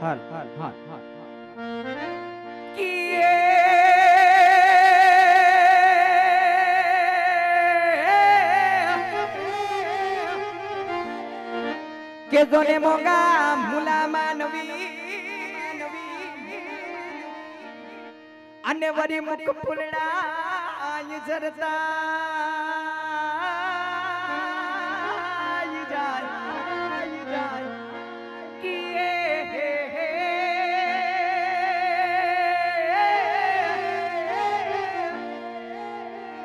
હાલ હાલ હાલ. હાલ કે જોને મોગા મુલા માનવી અને વરી મુખ ફૂલડા જરતા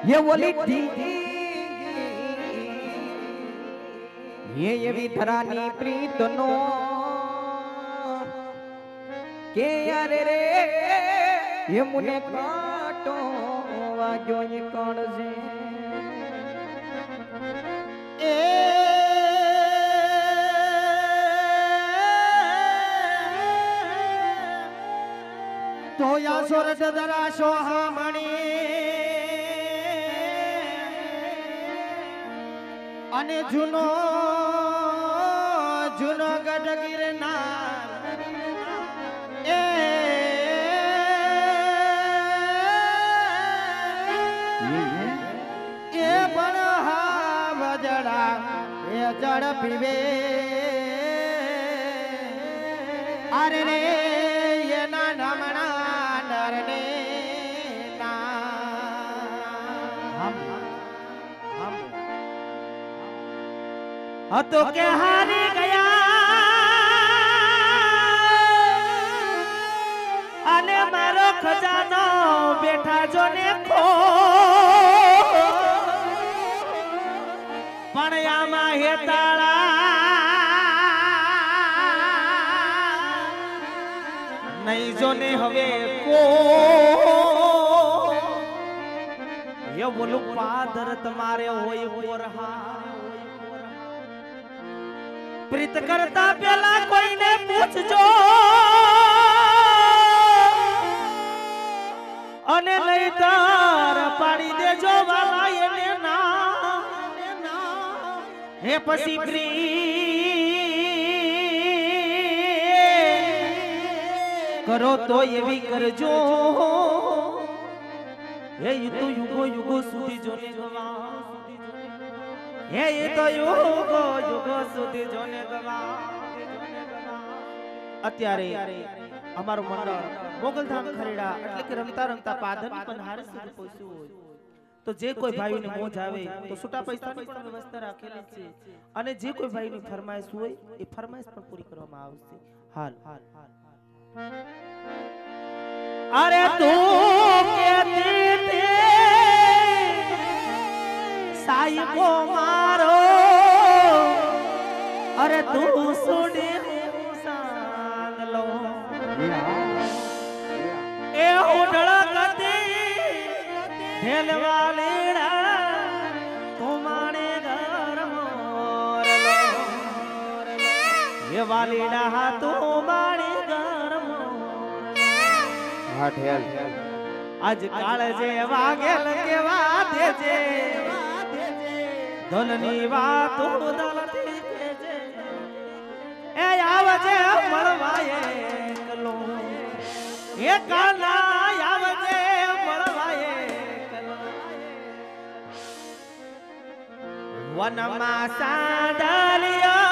ये बोली ये એવી ધરાની પ્રીતનો કે યારે રે એ મુને કાટો વાગ્યો એ કણજે તો યાસોર દરા સોહામણી અને જૂનો જૂનો ગઢ ગિરનાર એ એ પણ હા વજડા પીવે. અરે રે હતો કે હારી ગયા. અને મારો ખજાનો બેઠા જો ને ખો. પણ આમાં હેતાળા નહીં જો ને હવે કો એ બોલું પાદર તમારે હોય ઓરહા પ્રીત કરતા પેલા કોઈને પૂછજો. અને નહીતર પાડી દેજો વાલા એને ના. હે પછી પ્રી કરો તો એવી કરજો. હે તું યુગો યુગો સુધી જોને ગવા. હે એ તો યુગો યુગો સુધી જોને ગવા. અત્યારે અમારું મંડળ મોગલધામ ખરેડા એટલે કે રમતા રમતા પાદન પનહાર સુધી પહોંચ્યું હોય. તો જે કોઈ ભાઈને મોજ આવે તો છૂટા પૈસાની પણ વ્યવસ્થા રાખેલી છે. અને જે કોઈ ભાઈની ફરમાઈશ હોય એ ફરમાઈશ પણ પૂરી કરવામાં આવશે. હાલ. હાલ હાલ અરે તું એ વાલીડા હા ઠેલ આજ કાળ જે વાગેલ કેવા દેજે ધનની વાત કેજે એ આવજે મળવા એકલો. એ કાના આવજે એકલો. વનમાં સાંડલિયો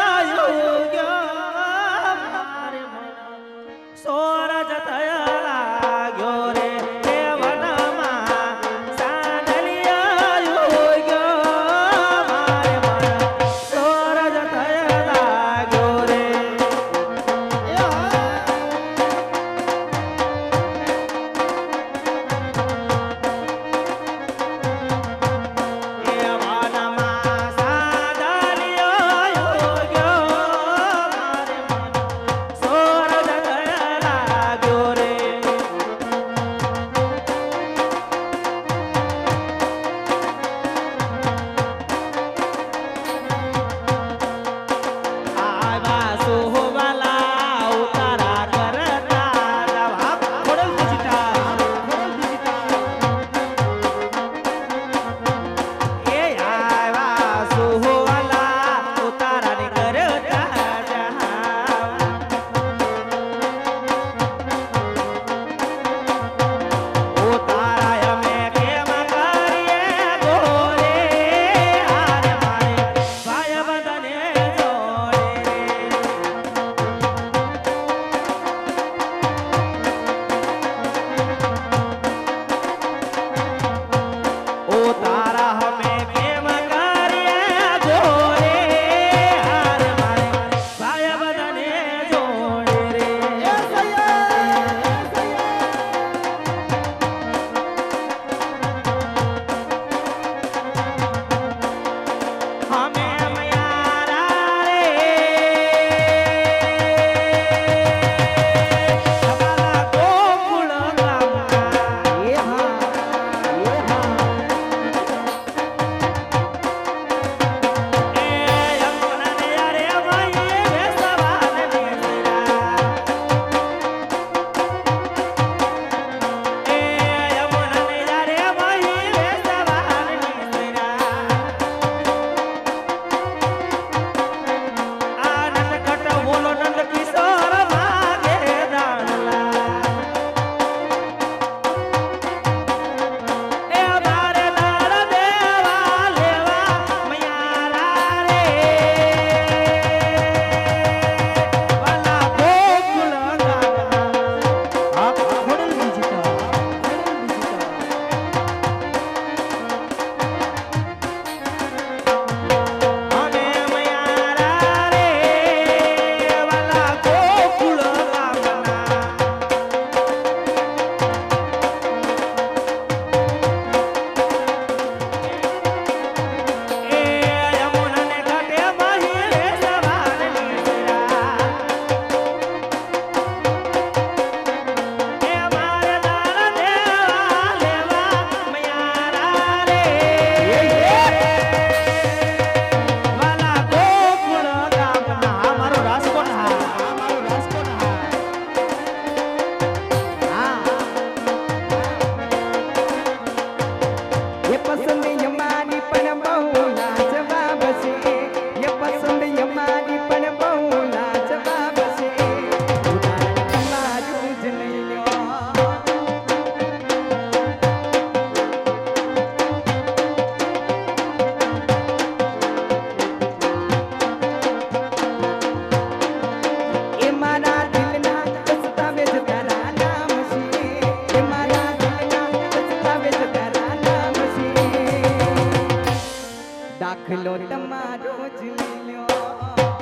તમારો જ લીલો.